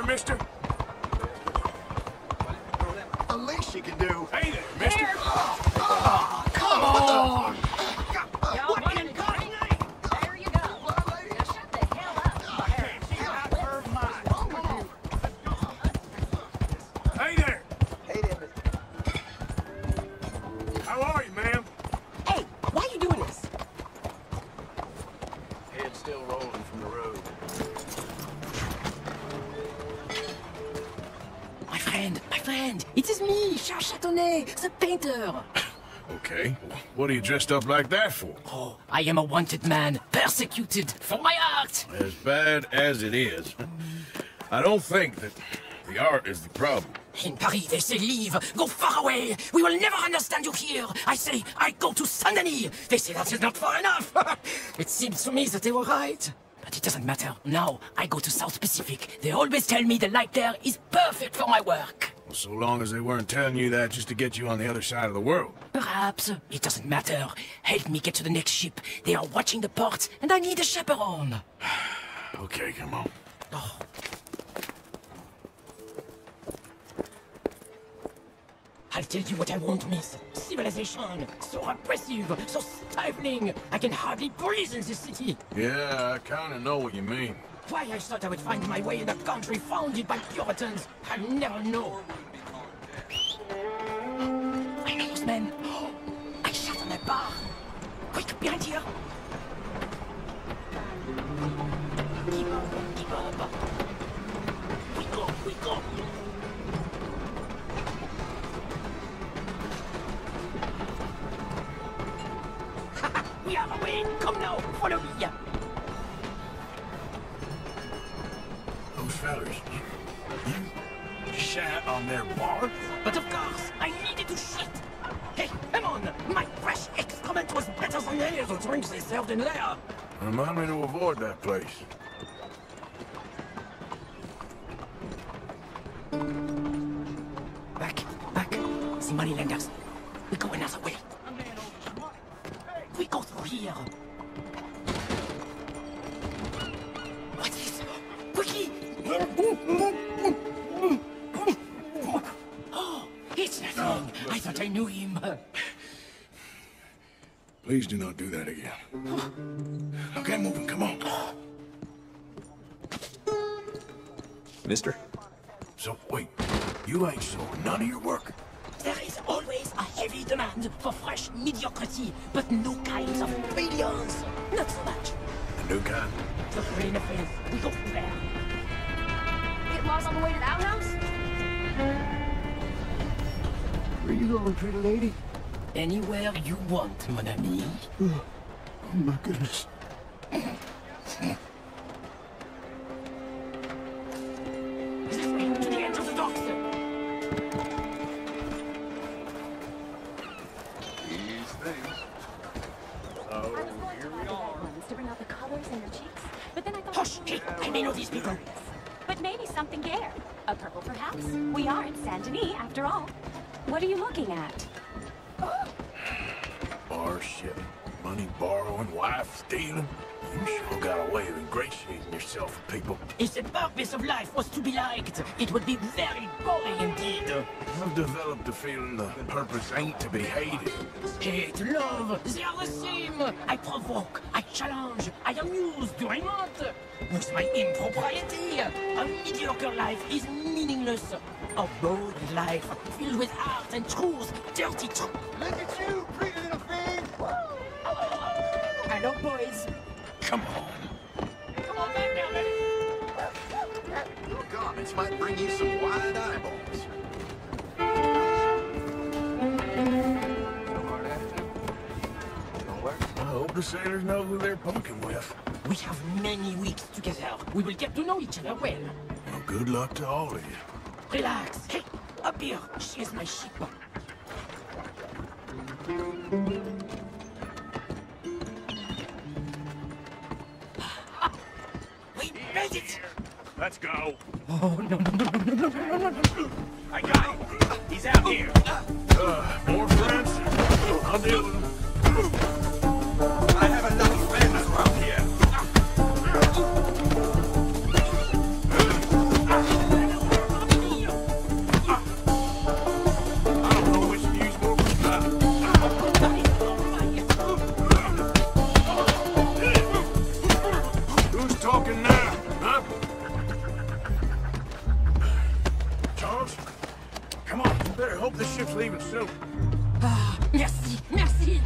there, mister? The least you can do. Hey there, mister. There. Oh, ah, come, on. on. Friend, it is me, Charles Châtenay, the painter. Okay. What are you dressed up like that for? Oh, I am a wanted man, persecuted for my art. As bad as it is, I don't think that the art is the problem. In Paris, they say leave, go far away. We will never understand you here. I say I go to Saint Denis. They say that is not far enough. it seems to me that they were right. But it doesn't matter. Now I go to South Pacific. They always tell me the light there is perfect for my work. Well, so long as they weren't telling you that just to get you on the other side of the world. Perhaps it doesn't matter. Help me get to the next ship. They are watching the port, and I need a chaperone. Okay, come on. Oh. I'll tell you what I won't miss. Civilization. So repressive, so stifling. I can hardly breathe in this city. Yeah, I kind of know what you mean. Why I thought I would find my way in a country founded by Puritans, I'll never know. I know those men. I shot on that bar. Quick, behind here. Keep up, keep up. We go, we go. we are away. Come now, follow me. Fellas, you, you shat on their bar? But of course, I needed to shit. Hey, come on! My fresh excrement was better than any of the drinks they served in there. Remind me to avoid that place. Back, back. The moneylenders. We go another way. We go through here. Oh, it's nothing. I thought I knew him. Please do not do that again. Okay, moving, come on. Mister? So, wait, you ain't sold none of your work? There is always a heavy demand for fresh mediocrity, but no kinds of brilliance. Not so much. A new kind? The grain of faith. We go from there. Claus on the way to the outhouse? Where you going, pretty lady? Anywhere you want, mon ami. Oh, oh my goodness. Hush! Hey, I may know these people. But maybe something gayer. A purple, perhaps? We are in Saint Denis, after all. What are you looking at? Our shipping, money borrowing, wife stealing. You sure got a way of ingratiating yourself with people. If the purpose of life was to be liked, it would be very boring indeed. I've developed a feeling the purpose ain't to be hated. Hate, love, they are the same. I provoke, I challenge, I amuse, do I not? With my impropriety, a mediocre life is meaningless. A bold life filled with art and truth, dirty truth. Look at you, pretty little thing! Hello, boys. Come on. Come on back now, baby. Your garments might bring you some wide eyeballs. I hope the sailors know who they're poking with. We have many weeks together. We will get to know each other well. Well, good luck to all of you. Relax. Hey, up here. She is my ship. Made it! Let's go. Oh, no, no, no, no, no, no, no, no, no. I got him. He's out here. Uh, more friends? I'll deal with soon. Ah, merci, merci.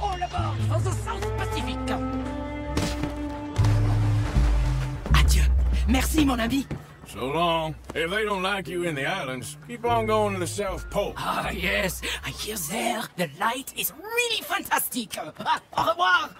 All aboard for the South Pacific. Adieu. Merci, mon ami. So long. If they don't like you in the islands, keep on going to the South Pole. Ah, yes. I hear there the light is really fantastic. Ah, au revoir.